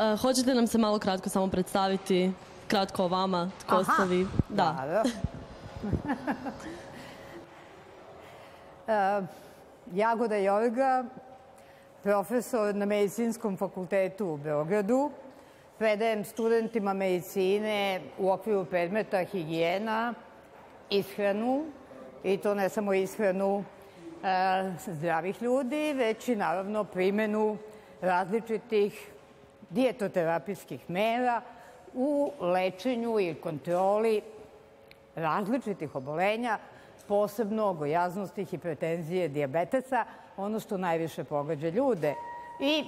E, hoćete nam se malo kratko samo predstaviti, kratko o vama, tko Aha. ste vi? Da. Dobro. E, Jagoda Jorga, profesor na Medicinskom fakultetu u Beogradu. Predajem studentima medicine u okviru predmeta higijena, ishranu, i to ne samo ishranu e, zdravih ljudi, već i naravno primenu različitih dijetoterapijskih mera u lečenju i kontroli različitih obolenja, posebno gojaznosti, hipertenzije, diabetesa, ono što najviše pogađa ljude. I,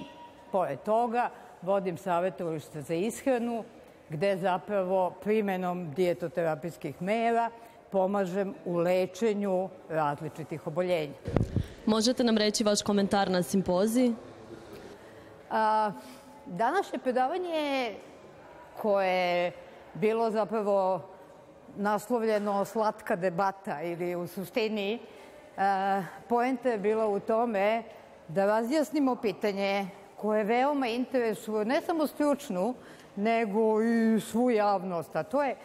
pored toga, vodim savjetovalište za ishranu, gde zapravo primenom dijetoterapijskih mera pomažem u lečenju različitih oboljenja. Možete nam reći vaš komentar na simpoziji? A, današnje predavanje koje je bilo zapravo naslovljeno slatka debata ili u suštini a, poenta je bila u tome da razjasnimo pitanje koje veoma interesuje ne samo stručnu, nego i svu javnost, a to je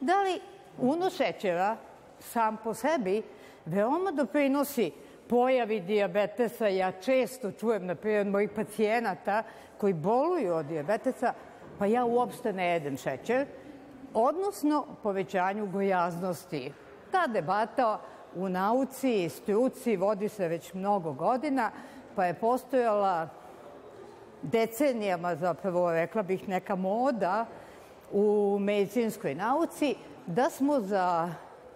da li unos šećera sam po sebi veoma doprinosi pojavi diabetesa. Ja često čujem, na primjer, mojih pacijenata koji boluju od diabetesa, pa ja uopšte ne jedem šećer, odnosno povećanju gojaznosti. Ta debata u nauci i struci vodi se već mnogo godina, pa je postojala decenijama, zapravo rekla bih, neka moda u medicinskoj nauci, da smo za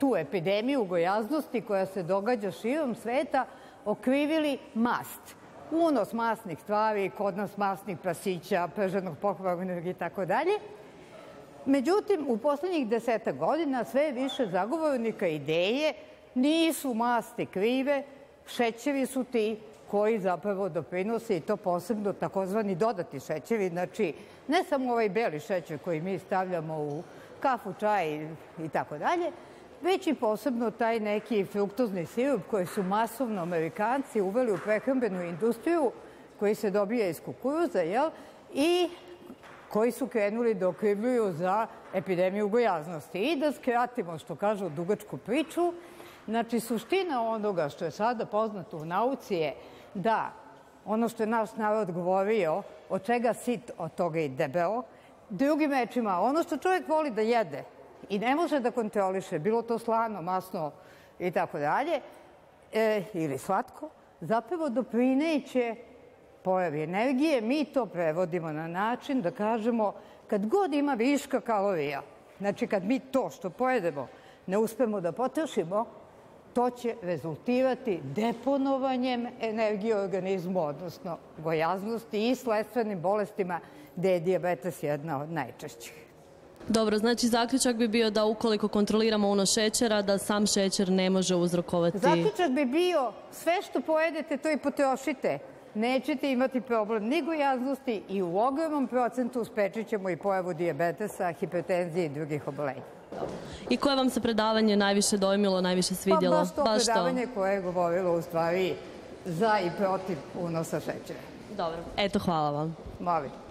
tu epidemiju gojaznosti koja se događa širom sveta okrivili mast. Unos masnih stvari, kod nas masnih prasića, prženog pokvarnog i tako dalje. Međutim, u poslednjih deseta godina sve više zagovornika ideje nisu masti krive, šećeri su ti koji zapravo doprinose i to posebno takozvani dodati šećeri, znači ne samo ovaj beli šećer koji mi stavljamo u kafu, čaj i tako dalje, već i posebno taj neki fruktozni sirup koji su masovno Amerikanci uveli u prehrambenu industriju koji se dobija iz kukuruza, jel? I koji su krenuli da okrivljuju za epidemiju gojaznosti. I da skratimo, što kažu, dugačku priču, znači suština onoga što je sada poznato u nauci je da ono što je naš narod govorio, od čega sit, od toga i debelo, drugim rečima, ono što čovjek voli da jede i ne može da kontroliše, bilo to slano, masno i tako dalje, e, ili slatko, zapravo doprineće pojavi energije. Mi to prevodimo na način da kažemo kad god ima viška kalorija, znači kad mi to što pojedemo ne uspemo da potrošimo, to će rezultirati deponovanjem energije organizmu, odnosno gojaznosti i sledstvenim bolestima, gde je diabetes jedna od najčešćih. Dobro, znači zaključak bi bio da ukoliko kontroliramo unos šećera, da sam šećer ne može uzrokovati... Zaključak bi bio sve što pojedete, to i potrošite. Nećete imati problem ni gojaznosti i u ogromnom procentu sprečit ćemo i pojavu diabetesa, hipertenzije i drugih obolenja. I koje vam se predavanje najviše dojmilo, najviše svidjelo? Pa baš to predavanje koje je govorilo u stvari za i protiv unosa šećera. Dobro. Eto, hvala vam. Molim.